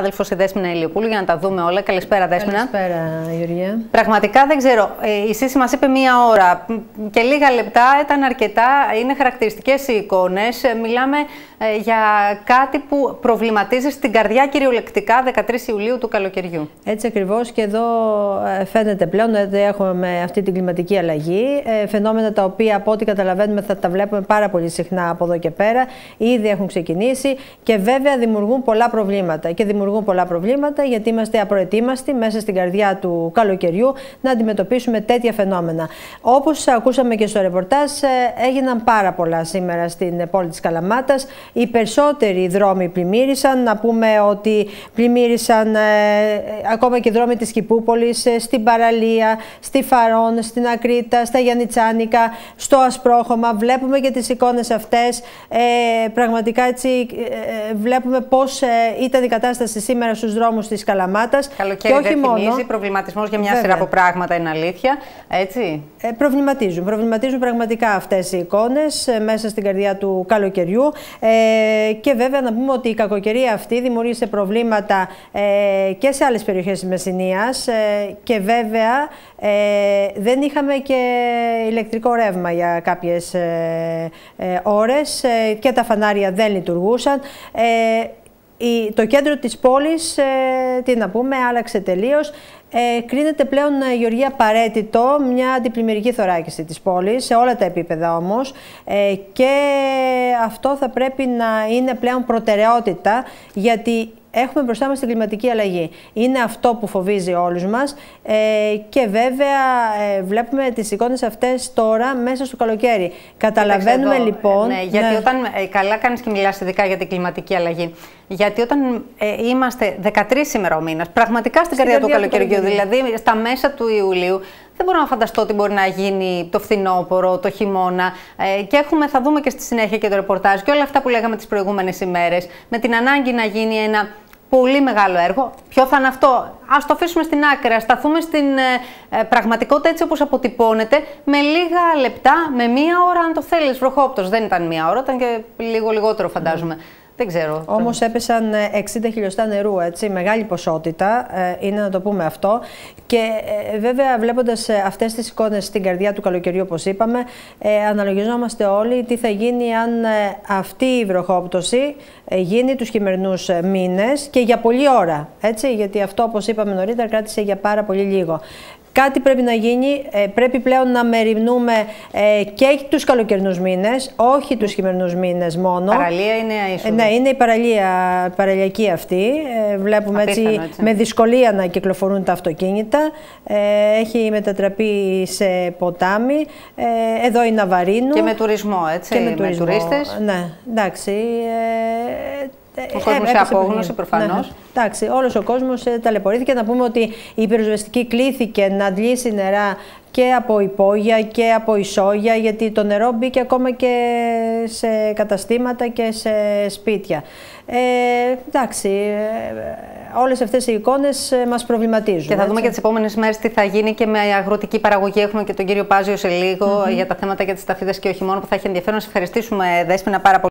Αδελφός η Δέσποινα Ηλιοπούλου για να τα δούμε όλα. Καλησπέρα, Δέσποινα. Καλησπέρα, Γιουργία. Πραγματικά δεν ξέρω. Ε, η Σύση μας είπε μία ώρα και λίγα λεπτά ήταν αρκετά. Είναι χαρακτηριστικές οι εικόνες. Ε, μιλάμε ε, για κάτι που προβληματίζει στην καρδιά κυριολεκτικά 13 Ιουλίου του καλοκαιριού. Έτσι ακριβώς και εδώ φαίνεται πλέον ότι έχουμε αυτή την κλιματική αλλαγή. Φαινόμενα τα οποία από ό,τι καταλαβαίνουμε θα τα βλέπουμε πάρα πολύ συχνά από εδώ και πέρα. Ήδη έχουν ξεκινήσει και βέβαια δημιουργούν πολλά προβλήματα. Και δημιουργούν πολλά προβλήματα γιατί είμαστε απροετοίμαστοι μέσα στην καρδιά του καλοκαιριού να αντιμετωπίσουμε τέτοια φαινόμενα. Όπως ακούσαμε και στο ρεπορτάζ, ε, έγιναν πάρα πολλά σήμερα στην πόλη της Καλαμάτας. Οι περισσότεροι δρόμοι πλημμύρισαν. Να πούμε ότι πλημμύρισαν ε, ακόμα και δρόμοι της Κυπούπολης, ε, στην Παραλία, στη Φαρόν, στην Ακρίτα, στα Γιαννιτσάνικα, στο Ασπρόχωμα. Βλέπουμε και τις εικόνες αυτές. Ε, πραγματικά έτσι βλέπουμε πώς ήταν η κατάσταση σήμερα στους δρόμους της Καλαμάτας. Καλοκαίρι και όχι δεν μόνο. προβληματισμός για μια Βέβαια. σειρά από πράγματα είναι αλήθεια. Έτσι; Ε, προβληματίζουν. Προβληματίζουν πραγματικά αυτές οι εικόνες ε, μέσα στην καρδιά του καλοκαιριού. Ε, και βέβαια να πούμε ότι η κακοκαιρία αυτή δημιούργησε προβλήματα ε, και σε άλλες περιοχές της Μεσσηνίας. Ε, και βέβαια ε, δεν είχαμε και ηλεκτρικό ρεύμα για κάποιες ε, ώρες και τα φανάρια δεν λειτουργούσαν το κέντρο της πόλης, ε, τι να πούμε, άλλαξε τελείως. Ε, κρίνεται πλέον, ε, Γεωργία, απαραίτητο μια αντιπλημμυρική θωράκιση της πόλης, σε όλα τα επίπεδα όμως. Ε, και αυτό θα πρέπει να είναι πλέον προτεραιότητα, γιατί έχουμε μπροστά μας την κλιματική αλλαγή. Είναι αυτό που φοβίζει όλους μας ε, και βέβαια ε, βλέπουμε τις εικόνες αυτές τώρα μέσα στο καλοκαίρι. Καταλαβαίνουμε εδώ, λοιπόν... Ναι, γιατί όταν ε, καλά κάνεις και μιλάς ειδικά για την κλιματική αλλαγή. Γιατί όταν ε, είμαστε 13 σήμερα ο μήνας, πραγματικά στην, καρδιά, του καλοκαιριού, δηλαδή στα μέσα του Ιουλίου, δεν μπορώ να φανταστώ ότι μπορεί να γίνει το φθινόπωρο, το χειμώνα. Ε, και έχουμε, θα δούμε και στη συνέχεια και το ρεπορτάζ και όλα αυτά που λέγαμε τις προηγούμενες ημέρες, με την ανάγκη να γίνει ένα πολύ μεγάλο έργο. Ποιο θα είναι αυτό, ας το αφήσουμε στην άκρη, ας σταθούμε στην ε, ε, πραγματικότητα έτσι όπως αποτυπώνεται, με λίγα λεπτά, με μία ώρα, αν το θέλεις. Βροχόπτω. Δεν ήταν μία ώρα, ήταν και λίγο λιγότερο, φαντάζομαι. Δεν ξέρω. Όμως έπεσαν 60 ε, χιλιοστά νερού, έτσι, μεγάλη ποσότητα, ε, είναι να το πούμε αυτό. Και ε, βέβαια, βλέποντας αυτές τις εικόνες στην καρδιά του καλοκαιριού, όπως είπαμε, ε, αναλογιζόμαστε όλοι τι θα γίνει αν αυτή η βροχόπτωση γίνει τους χειμερινούς μήνες και για πολλή ώρα. Έτσι, γιατί αυτό, όπως είπαμε νωρίτερα, κράτησε για πάρα πολύ λίγο. Κάτι πρέπει να γίνει. Ε, πρέπει πλέον να μεριμνούμε ε, και τους καλοκαιρινούς μήνες, όχι τους χειμερινούς μήνες μόνο. Παραλία είναι ε, Ναι, είναι η παραλία, παραλιακή αυτή. Ε, βλέπουμε έτσι, με δυσκολία να κυκλοφορούν τα αυτοκίνητα. Ε, έχει μετατραπεί σε ποτάμι. Ε, εδώ η Ναβαρίνου. Και με τουρισμό, έτσι, και με, με τουρίστες. Ναι, εντάξει. Ο κόσμος σε απόγνωση προφανώς. Ναι, ναι. Εντάξει, όλος ο κόσμος ε, ταλαιπωρήθηκε. Να πούμε ότι η πυροσβεστική κλήθηκε να αντλήσει νερά και από υπόγεια και από ισόγεια, γιατί το νερό μπήκε ακόμα και σε καταστήματα και σε σπίτια. Ε, εντάξει, ε, όλες αυτές οι εικόνες ε, μας προβληματίζουν. Και θα έτσι. δούμε και τις επόμενες μέρες τι θα γίνει και με αγροτική παραγωγή. Έχουμε και τον κύριο Πάζιο σε λίγο για τα θέματα για τις ταφίδες και όχι μόνο που θα έχει ενδιαφέρον. Να ευχαριστήσουμε, Δέσποινα, πάρα πολύ.